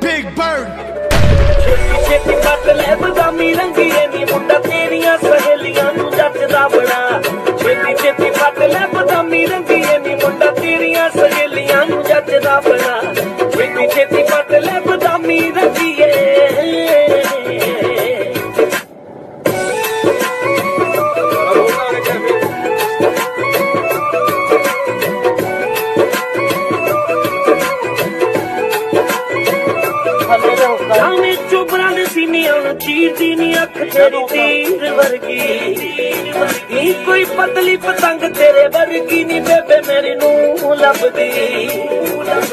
Big Bird. ਛੇਤੀ ਕੱਟ ਲੈ ਬਦਾਮੀ ਰੰਗੀਏ ਨੀ ਮੁੰਡਾ ਤੇਰੀਆਂ ਸਹੇਲੀਆਂ ਨੂੰ ਜੱਜਦਾ ਬੜਾ ਦੇ ਚੀਰਦੀ ਨੀ ਅੱਖ ਤੇਰੀ ਤੀਰ ਵਰਗੀ। ਨੀ ਕੋਈ ਪਤਲੀ ਪਤੰਗ ਤੇਰੇ ਵਰਗੀ ਨੀ ਬੇਬੇ ਮੇਰੀ ਨੂੰ ਲੱਭਦੀ।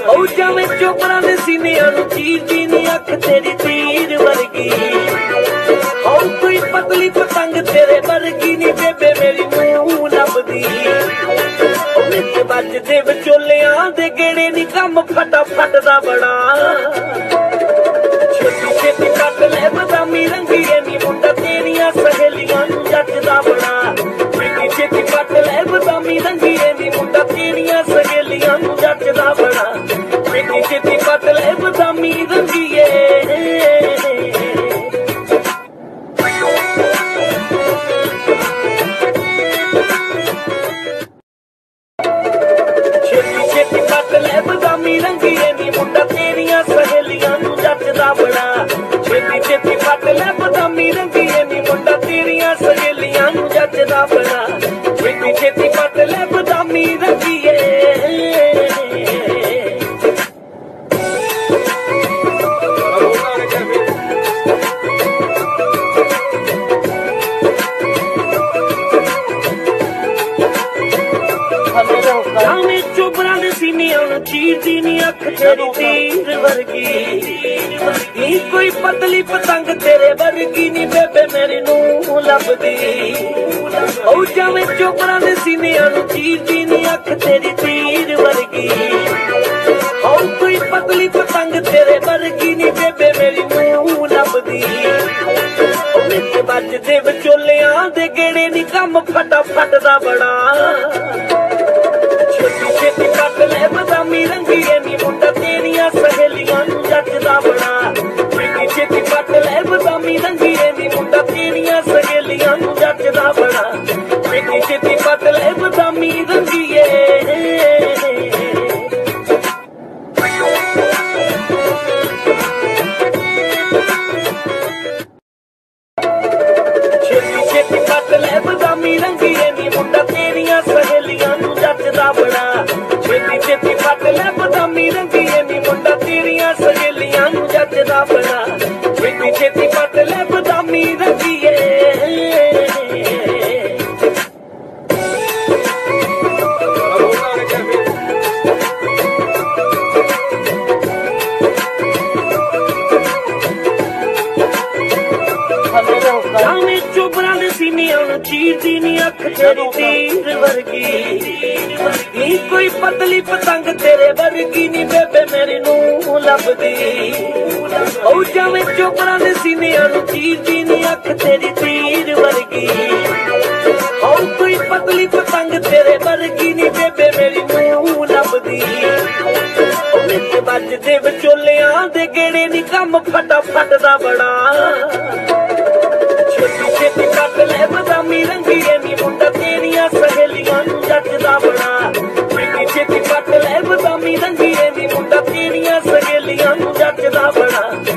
ਉਹ ਜਾਵੇਂ ਚੋਬਰਾਂ ਦੇ ਸੀਨਿਆਂ ਨੂੰ ਚੀਰਦੀ ਨੀ ਅੱਖ ਤੇਰੀ ਤੀਰ ਵਰਗੀ। ਉਹ ਕੋਈ ਪਤਲੀ ਪਤੰਗ ਤੇਰੇ ਵਰਗੀ ਨੀ ਬੇਬੇ ਮੇਰੀ ਨੂੰ ਲੱਭਦੀ। ਵਿੱਚ ਵੱਜਦੇ ਵਿਚੋਲਿਆਂ ਦੇ ਗੇੜੇ ਨੀ ਕੰਮ ਫਟਾ ਫਟਦਾ ਬੜਾ। ਛੇਤੀ ਕੱਟ ਲੈ ਬਦਾਮੀ ਰੰਗੀਏ ਨੀ ਮੁੰਡਾ ਤੇਰੀਆਂ ਸਹੇਲੀਆਂ ਨੂੰ ਬੜਾ ਛੇਤੀ ਛੇਤੀ ਕੱਟ ਲੈ ਬਦਾਮੀ ਰੰਗੀਏ ਨੀ ਮੁੰਡਾ ਤੇਰੀਆਂ ਸਹੇਲੀਆਂ ਨੂੰ ਜੱਜਦਾ ਬੜਾ ਛੇਤੀ ਛੇਤੀ ਕੱਟ ਲੈ ਬਦਾਮੀ ਰੰਗੀਏ ਚੋਬਰਾਂ ਦੇ ਸੀਨਿਆਂ ਚੀਰਦੀ ਨੀ ਅੱਖ ਤੇਰੀ ਤੀਰ ਵਰਗੀ। ਨੀ ਕੋਈ ਪਤਲੀ ਪਤੰਗ ਤੇਰੇ ਵਰਗੀ ਨੀ ਬੇਬੇ ਮੇਰੀ ਨੂੰ ਲੱਭਦੀ। ਉਹ ਜਾਵੇਂ ਚੋਬਰਾਂ ਦੇ ਸੀਨਿਆਂ ਨੂੰ ਚੀਰਦੀ ਨੀ ਅੱਖ ਤੇਰੀ ਤੀਰ ਵਰਗੀ। ਉਹ ਕੋਈ ਪਤਲੀ ਪਤੰਗ ਤੇਰੇ ਵਰਗੀ ਨੀ ਬੇਬੇ ਮੇਰੀ ਨੂੰ ਲੱਭਦੀ। ਵਿੱਚ ਵੱਜਦੇ ਵਿਚੋਲਿਆਂ ਦੇ ਗੇੜੇ ਨੀ ਕੰਮ ਫਟਾ ਫਟਦਾ ਬੜਾ। ਛੇਤੀ ਛੇਤੀ ਕੱਟ ਸਹੇਲੀਆਂ ਨੂੰ ਜੱਜਦਾ ਬਣਾ। ਛੇਤੀ ਛੇਤੀ ਕੱਟ ਲੈ ਬਦਾਮੀ ਰੰਗੀਏ ਦੀ ਮੁੰਡਾ ਤੇਰੀਆਂ ਸਹੇਲੀਆਂ ਨੂੰ ਜੱਜਦਾ ਬਣਾ। ਛੇਤੀ ਛੇਤੀ ਕੱਟ ਲੈ ਬਦਾਮੀ ਰੰਗੀਏ ਛੇਤੀ ਛੇਤੀ ਕੱਟ ਲੈ ਬਦਾਮੀ ਰੰਗੀਏ ਦੀ ਮੁੰਡਾ ਤੇਰੀਆਂ ਜਾਵੇਂ ਚੋਬਰਾਂ ਦੇ ਸੀਨਿਆਂ ਨੂੰ ਚੀਰਦੀ ਨੀ ਅੱਖ ਤੇਰੀ ਤੀਰ ਵਰਗੀ। ਨੀ ਕੋਈ ਪਤਲੀ ਪਤੰਗ ਤੇਰੇ ਵਰਗੀ ਨੀ ਬੇਬੇ ਮੇਰੀ ਨੂੰ ਲੱਭਦੀ। ਉਹ ਜਾਵੇਂ ਚੋਬਰਾਂ ਦੇ ਸੀਨਿਆਂ ਨੂੰ ਚੀਰਦੀ ਨੀ ਅੱਖ ਤੇਰੀ ਤੀਰ ਵਰਗੀ। ਉਹ ਕੋਈ ਪਤਲੀ ਪਤੰਗ ਤੇਰੇ ਵਰਗੀ ਨੀ ਬੇਬੇ ਮੇਰੀ ਨੂੰ ਲੱਭਦੀ। ਵਿੱਚ ਵੱਜਦੇ ਵਿਚੋਲਿਆਂ ਦੇ ਗੇੜੇ ਨੀ ਕੰਮ ਫਟਾ ਫਟਦਾ ਬੜਾ। ਛੇਤੀ ਛੇਤੀ ਕੱਟ ਲੈ ਬਦਾਮੀ ਰੰਗੀਏ ਨੀ ਮੁੰਡਾ, ਤੇਰੀਆਂ ਸਹੇਲੀਆਂ ਨੂੰ ਜੱਜਦਾ ਬਣਾ। ਛੇਤੀ ਛੇਤੀ ਕੱਟ ਲੈ ਬਦਾਮੀ ਰੰਗੀਏ ਨੀ ਮੁੰਡਾ, ਤੇਰੀਆਂ ਸਹੇਲੀਆਂ ਨੂੰ ਜੱਜਦਾ ਬਣਾ।